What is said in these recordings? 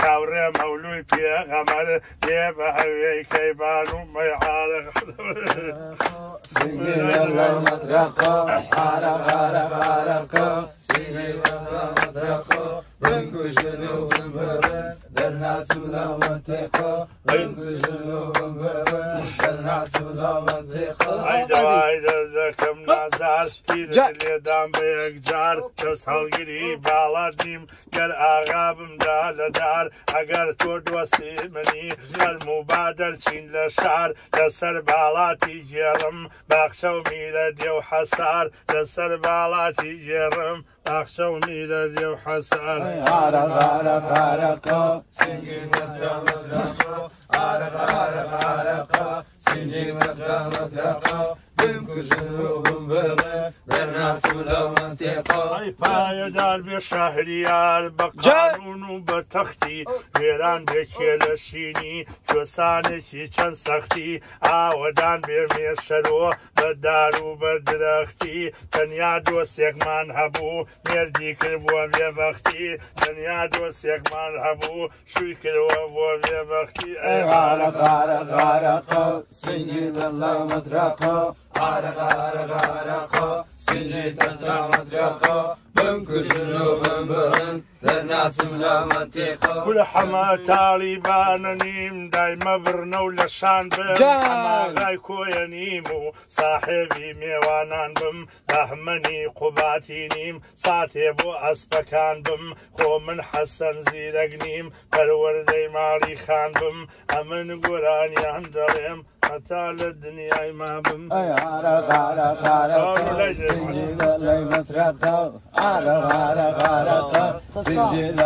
كاوري مولوي بيا غمر بيا بهوي كيبانو ما يعارك سمي الله مطرقه حارق غارق غارق سلامتخا بنك جنوب بابن تنع سلامتخا عيدا عيدا ذكم نازار في رجلي دام بيك جار تسهل گري بالار نيم گر آغا بمدال دار اگر تو دوستی منی گر مبادر چین لشار لسر بالاتی جرم بخشو میره دیو حسار لسر بالاتی جرم بخشو میره دیو حسار عرق عرق عرق سنگ سنجي مثرى مثرقة عرق منبره در نسول و منطقه ای پایدار به شهریار به قانون و به تختی ویران به کلشینی چوسانێکی چەند سەختی ئاوەدان بێمێ شەرۆ بەدار و بەدرختی تەنیا دۆسێکمان هەبوو مردی کرد بووە بێبختی تەنیا دۆسێکمان هەبوو شووی کردوە بۆ بێبختی ئەیغاە غارە غارەقە سنجی لە مەدرەقە Gara gara gara gara gara gara gara gara ئەمکوژن و خەمبەرن دەناسم لە مەتێقە لە حەمە تاڵیبانە نیم دایمە برنە و لە شان بەماگای کۆیە نیم و ساحێبی میێوانان بم دەحمەنی قوباتی نیم ساتێ بۆ ئەسپەکان بم خۆ من حەسەن زیرەگ نیم پەروەەردەی ماڵی خان بم ئەمن گۆرانیان دەڵێم حتا لە دنیای ما بم ئەرە قارە قارە لەی مەترات Hara Hara Hara سنجيل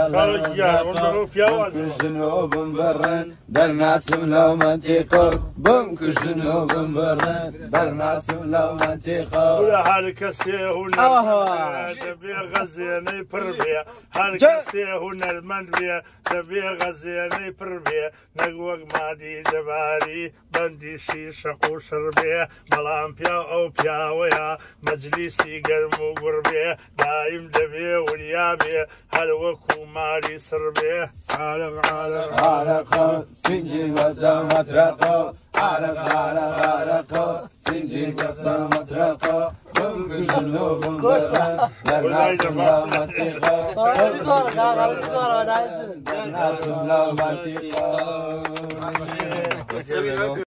الجنوب مبرن درنا لو ما تيقر بمك جنوب برن درنا لو ما تيقر ولا حالك هنا دبي غزياني بربيع حالك هنا المنبيع دبي غزياني بربيع نقوق مادي جباري بندي شي شقو شربيع ملام بيا او بيا ويا مجلسي قرمو قربيع دايم دبي وليابي هل وكو ماري سربيه عالق عالق عالق سنجي ودا مطرقه عالق عالق عالق سنجي ودا مطرقه كل جنوب الناس لا منطقه كل جنوب الناس لا منطقه